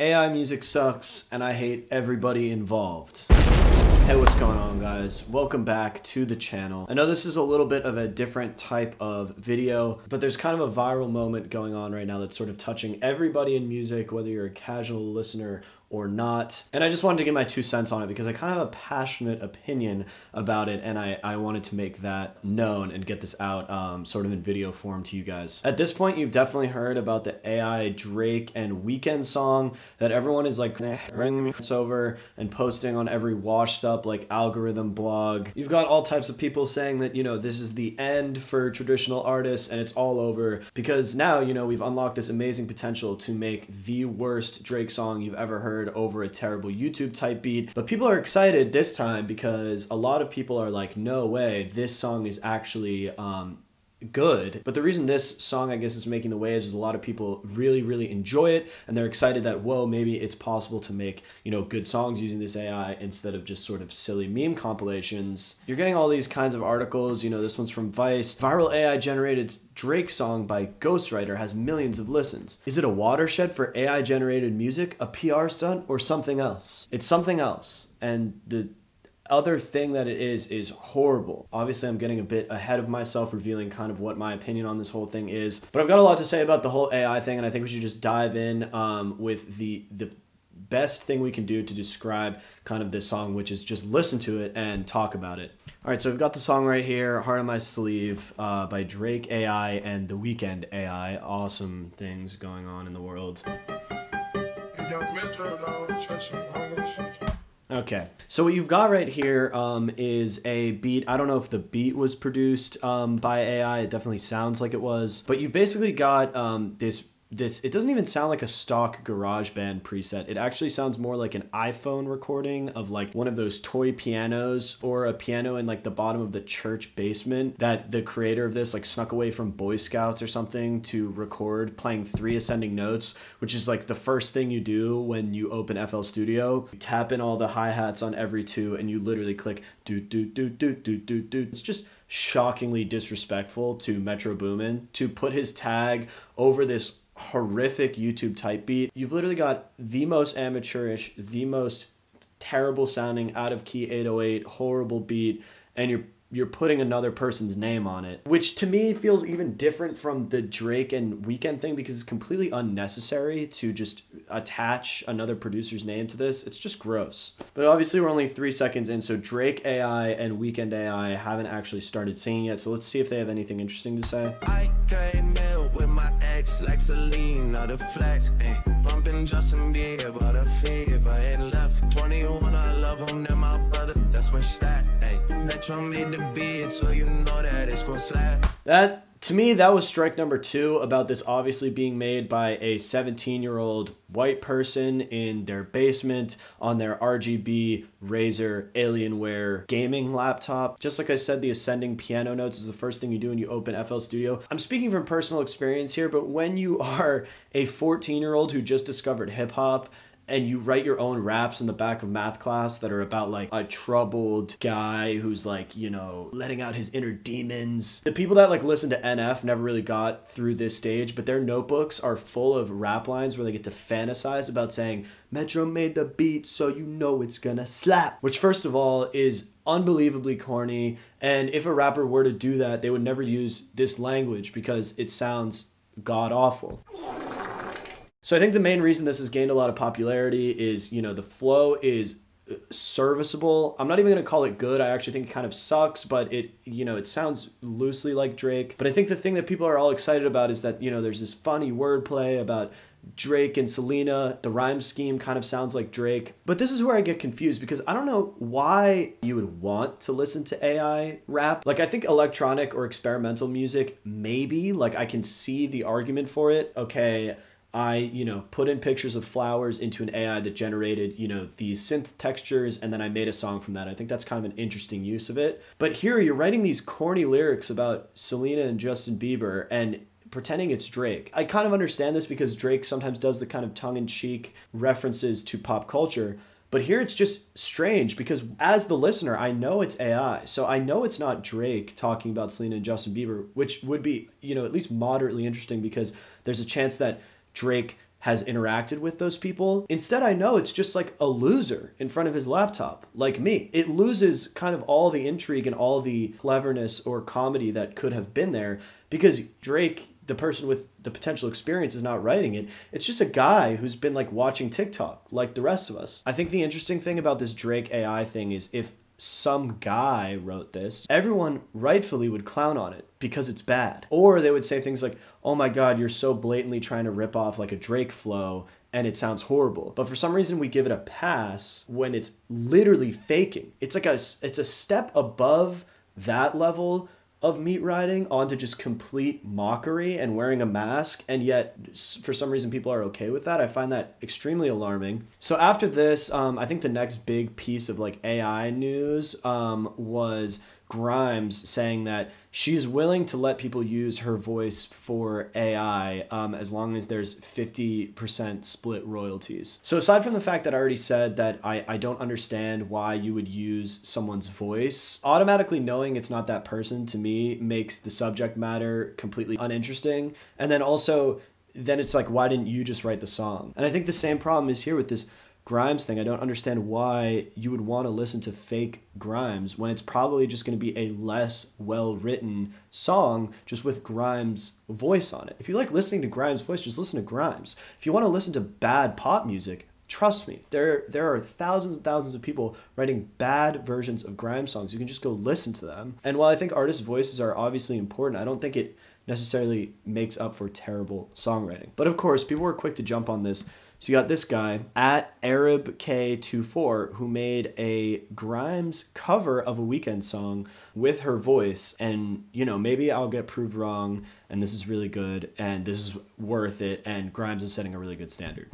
AI music sucks, and I hate everybody involved. Hey, what's going on guys? Welcome back to the channel. I know this is a little bit of a different type of video, but there's kind of a viral moment going on right now that's sort of touching everybody in music, whether you're a casual listener or not. And I just wanted to get my two cents on it because I kind of have a passionate opinion about it and I, I wanted to make that known and get this out um, sort of in video form to you guys. At this point, you've definitely heard about the AI Drake and Weeknd song that everyone is like ringing me over and posting on every washed up like algorithm blog. You've got all types of people saying that, you know, this is the end for traditional artists and it's all over because now, you know, we've unlocked this amazing potential to make the worst Drake song you've ever heard heard over a terrible YouTube type beat. But people are excited this time because a lot of people are like, no way, this song is actually um, good. But the reason this song, I guess, is making the waves is a lot of people really, really enjoy it, and they're excited that whoa, maybe it's possible to make you know good songs using this AI instead of just sort of silly meme compilations. You're getting all these kinds of articles. You know, this one's from Vice. Viral AI generated Drake song by Ghostwriter has millions of listens. Is it a watershed for AI generated music, a PR stunt, or something else? It's something else, and the other thing that it is is horrible. Obviously, I'm getting a bit ahead of myself, revealing kind of what my opinion on this whole thing is. But I've got a lot to say about the whole AI thing, and I think we should just dive in um, with the the best thing we can do to describe kind of this song, which is just listen to it and talk about it. All right, so we've got the song right here, "Heart on My Sleeve" uh, by Drake AI and The Weeknd AI. Awesome things going on in the world. Okay, so what you've got right here um, is a beat. I don't know if the beat was produced um, by AI. It definitely sounds like it was. But you've basically got um, this this it doesn't even sound like a stock GarageBand preset. It actually sounds more like an iPhone recording of like one of those toy pianos or a piano in like the bottom of the church basement that the creator of this like snuck away from Boy Scouts or something to record playing three ascending notes, which is like the first thing you do when you open FL Studio. You tap in all the hi-hats on every two and you literally click do do do do do do do. It's just shockingly disrespectful to Metro Boomin to put his tag over this horrific YouTube type beat. You've literally got the most amateurish, the most terrible sounding, out of key 808, horrible beat, and you're you're putting another person's name on it, which to me feels even different from the Drake and Weeknd thing because it's completely unnecessary to just attach another producer's name to this. It's just gross. But obviously, we're only three seconds in, so Drake AI and Weeknd AI haven't actually started singing yet. So let's see if they have anything interesting to say. I came with my ex, like flex, eh. bumping Justin Bieber, had left 21, that's my stat, eh. Made the beat, so you know that it's gonna slap. That to me, that was strike number two about this obviously being made by a 17 year old white person in their basement on their RGB Razer Alienware gaming laptop. Just like I said, the ascending piano notes is the first thing you do when you open FL Studio. I'm speaking from personal experience here, but when you are a 14 year old who just discovered hip hop, and you write your own raps in the back of math class that are about like a troubled guy who's like, you know, letting out his inner demons. The people that like listen to NF never really got through this stage, but their notebooks are full of rap lines where they get to fantasize about saying, Metro made the beat, so you know it's gonna slap. Which, first of all, is unbelievably corny. And if a rapper were to do that, they would never use this language because it sounds god awful. So I think the main reason this has gained a lot of popularity is, you know, the flow is uh, serviceable. I'm not even going to call it good. I actually think it kind of sucks, but it, you know, it sounds loosely like Drake. But I think the thing that people are all excited about is that, you know, there's this funny wordplay about Drake and Selena. The rhyme scheme kind of sounds like Drake. But this is where I get confused because I don't know why you would want to listen to AI rap. Like, I think electronic or experimental music, maybe, like, I can see the argument for it. Okay I, you know, put in pictures of flowers into an AI that generated, you know, these synth textures and then I made a song from that. I think that's kind of an interesting use of it. But here you're writing these corny lyrics about Selena and Justin Bieber and pretending it's Drake. I kind of understand this because Drake sometimes does the kind of tongue-in-cheek references to pop culture. But here it's just strange because as the listener, I know it's AI. So I know it's not Drake talking about Selena and Justin Bieber, which would be, you know, at least moderately interesting because there's a chance that Drake has interacted with those people. Instead, I know it's just like a loser in front of his laptop, like me. It loses kind of all the intrigue and all the cleverness or comedy that could have been there because Drake, the person with the potential experience, is not writing it. It's just a guy who's been like watching TikTok like the rest of us. I think the interesting thing about this Drake AI thing is if some guy wrote this, everyone rightfully would clown on it because it's bad. Or they would say things like, oh my God, you're so blatantly trying to rip off like a Drake flow and it sounds horrible. But for some reason we give it a pass when it's literally faking. It's like a it's a step above that level of meat riding onto just complete mockery and wearing a mask and yet for some reason people are okay with that i find that extremely alarming. So after this um, i think the next big piece of like ai news um, was Grimes saying that she's willing to let people use her voice for AI um, as long as there's 50% split royalties. So, aside from the fact that I already said that I, I don't understand why you would use someone's voice, automatically knowing it's not that person to me makes the subject matter completely uninteresting. And then also, then it's like, why didn't you just write the song? And I think the same problem is here with this Grimes thing. I don't understand why you would want to listen to fake Grimes when it's probably just going to be a less well written song just with Grimes' voice on it. If you like listening to Grimes' voice, just listen to Grimes. If you want to listen to bad pop music, trust me, there there are thousands and thousands of people writing bad versions of Grimes songs. You can just go listen to them. And while I think artists' voices are obviously important, I don't think it necessarily makes up for terrible songwriting. But of course, people were quick to jump on this so you got this guy at Arab K24 who made a Grimes cover of a Weeknd song with her voice. And, you know, maybe I'll get proved wrong and this is really good and this is worth it. And Grimes is setting a really good standard.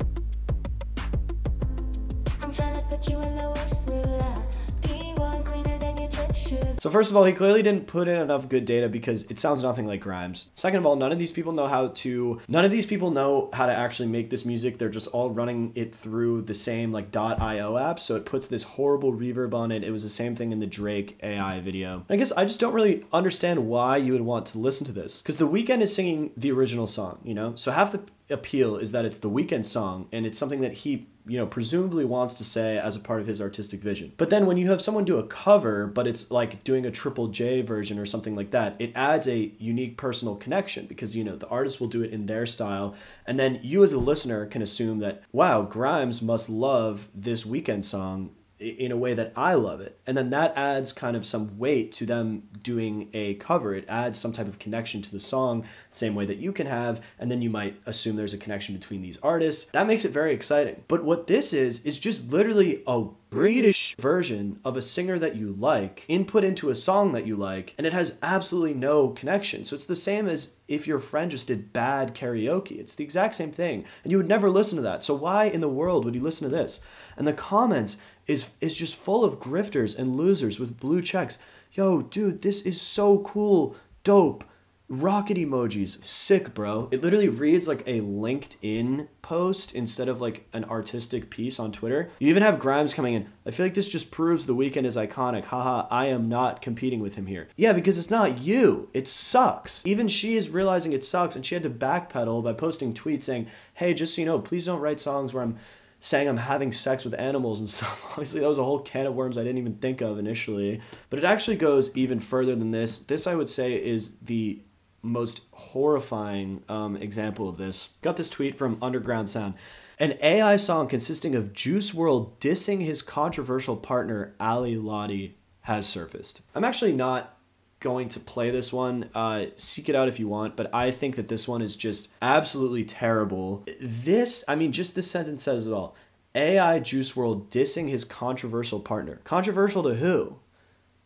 So first of all, he clearly didn't put in enough good data because it sounds nothing like Grimes. Second of all, none of these people know how to none of these people know how to actually make this music. They're just all running it through the same like .io app, so it puts this horrible reverb on it. It was the same thing in the Drake AI video. I guess I just don't really understand why you would want to listen to this because the Weeknd is singing the original song, you know? So half the appeal is that it's the Weeknd song and it's something that he you know presumably wants to say as a part of his artistic vision. But then when you have someone do a cover but it's like doing a triple j version or something like that it adds a unique personal connection because you know the artist will do it in their style. And then you as a listener can assume that wow grimes must love this Weeknd song in a way that I love it. And then that adds kind of some weight to them doing a cover. It adds some type of connection to the song, same way that you can have. And then you might assume there's a connection between these artists. That makes it very exciting. But what this is, is just literally a British version of a singer that you like input into a song that you like, and it has absolutely no connection. So it's the same as if your friend just did bad karaoke. It's the exact same thing. And you would never listen to that. So why in the world would you listen to this? And the comments is is just full of grifters and losers with blue checks. Yo, dude, this is so cool. Dope rocket emojis. Sick bro. It literally reads like a linkedin post instead of like an artistic piece on twitter. You even have grimes coming in. I feel like this just proves the Weeknd is iconic. Haha i am not competing with him here. Yeah because it's not you. It sucks. Even she is realizing it sucks and she had to backpedal by posting tweets saying hey just so you know please don't write songs where i'm saying I'm having sex with animals and stuff. Obviously, that was a whole can of worms I didn't even think of initially. But it actually goes even further than this. This, I would say, is the most horrifying um, example of this. Got this tweet from Underground Sound. An AI song consisting of Juice WRLD dissing his controversial partner Ally Lotti has surfaced. I'm actually not going to play this one. Uh, seek it out if you want, but I think that this one is just absolutely terrible. This, I mean, just this sentence says it all. AI Juice WRLD dissing his controversial partner. Controversial to who?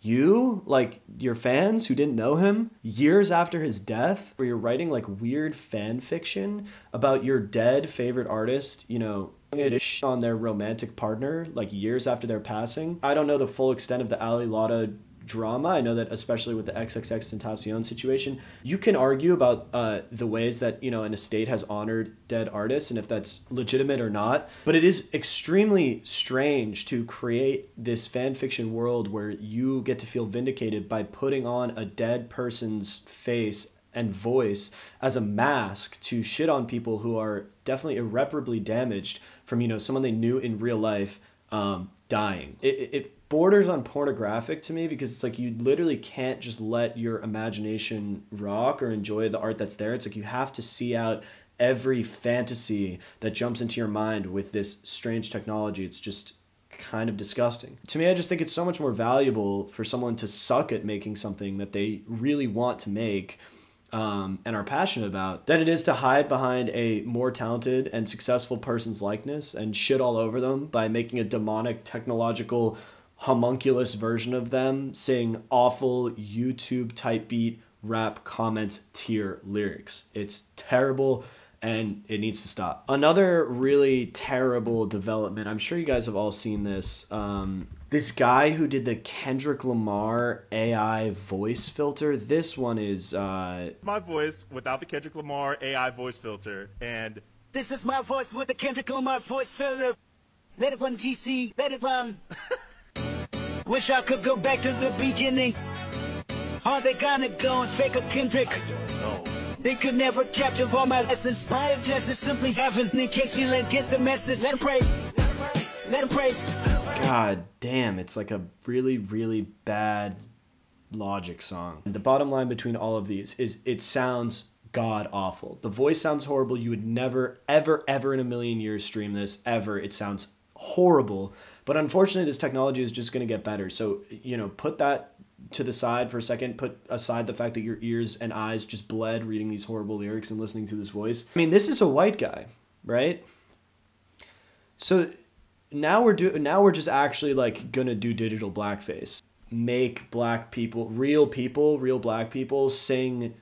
You, like your fans who didn't know him, years after his death, where you're writing like weird fan fiction about your dead favorite artist, you know, on their romantic partner, like years after their passing. I don't know the full extent of the Ally Lotti drama. I know that especially with the XXXTentacion situation, you can argue about uh, the ways that you know an estate has honored dead artists and if that's legitimate or not. But it is extremely strange to create this fan fiction world where you get to feel vindicated by putting on a dead person's face and voice as a mask to shit on people who are definitely irreparably damaged from you know someone they knew in real life um, dying. It, it borders on pornographic to me because it's like you literally can't just let your imagination rock or enjoy the art that's there. It's like you have to see out every fantasy that jumps into your mind with this strange technology. It's just kind of disgusting. To me, I just think it's so much more valuable for someone to suck at making something that they really want to make um, and are passionate about than it is to hide behind a more talented and successful person's likeness and shit all over them by making a demonic technological homunculus version of them saying awful YouTube type beat rap comments tier lyrics. It's terrible and it needs to stop. Another really terrible development, I'm sure you guys have all seen this. Um, this guy who did the Kendrick Lamar AI voice filter, this one is. Uh, my voice without the Kendrick Lamar AI voice filter, and. This is my voice with the Kendrick Lamar voice filter. Let it run DC, let it run. Wish I could go back to the beginning. Are they gonna go and fake a Kendrick? They could never capture all my lessons. My objective simply haven't. In case you let get the message, let him pray. Let him pray. God damn, it's like a really, really bad logic song. And The bottom line between all of these is it sounds god awful. The voice sounds horrible. You would never, ever, ever in a million years stream this, ever. It sounds horrible. But unfortunately, this technology is just going to get better. So, you know, put that to the side for a second, put aside the fact that your ears and eyes just bled reading these horrible lyrics and listening to this voice. I mean, this is a white guy, right? So now we're do now we're just actually like gonna do digital blackface. Make black people, real people, real black people sing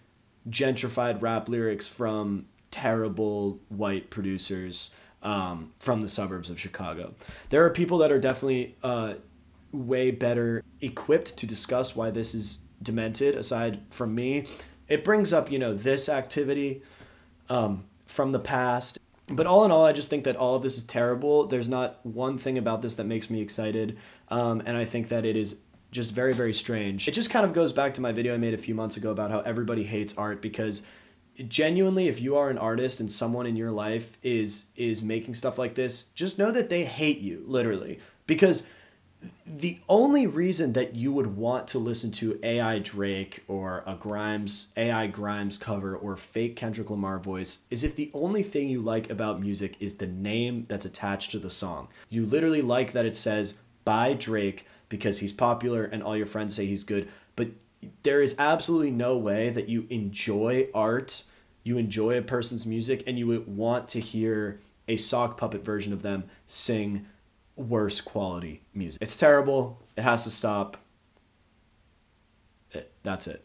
gentrified rap lyrics from terrible white producers um, from the suburbs of Chicago. There are people that are definitely uh, way better equipped to discuss why this is demented aside from me. It brings up you know this activity um, from the past. But all in all i just think that all of this is terrible. There's not one thing about this that makes me excited um, and i think that it is just very very strange. It just kind of goes back to my video i made a few months ago about how everybody hates art because genuinely if you are an artist and someone in your life is is making stuff like this just know that they hate you literally because the only reason that you would want to listen to AI Drake or a Grimes AI Grimes cover or fake Kendrick Lamar voice is if the only thing you like about music is the name that's attached to the song. You literally like that it says by Drake because he's popular and all your friends say he's good, but there is absolutely no way that you enjoy art, you enjoy a person's music and you would want to hear a sock puppet version of them sing worse quality music. It's terrible. It has to stop. It, that's it.